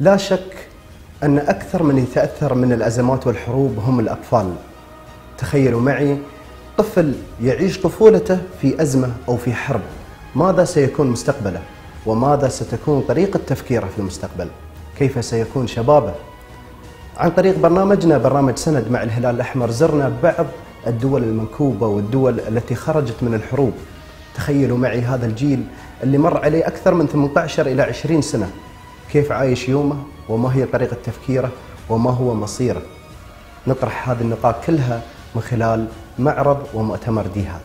لا شك أن أكثر من يتأثر من الأزمات والحروب هم الأطفال. تخيلوا معي طفل يعيش طفولته في أزمة أو في حرب. ماذا سيكون مستقبله؟ وماذا ستكون طريقة تفكيره في المستقبل؟ كيف سيكون شبابه؟ عن طريق برنامجنا برنامج سند مع الهلال الأحمر زرنا بعض الدول المنكوبة والدول التي خرجت من الحروب. تخيلوا معي هذا الجيل اللي مر عليه أكثر من 18 إلى 20 سنة. كيف عايش يومه وما هي طريقة تفكيره وما هو مصيره. نطرح هذه النقاط كلها من خلال معرض ومؤتمر ديهات.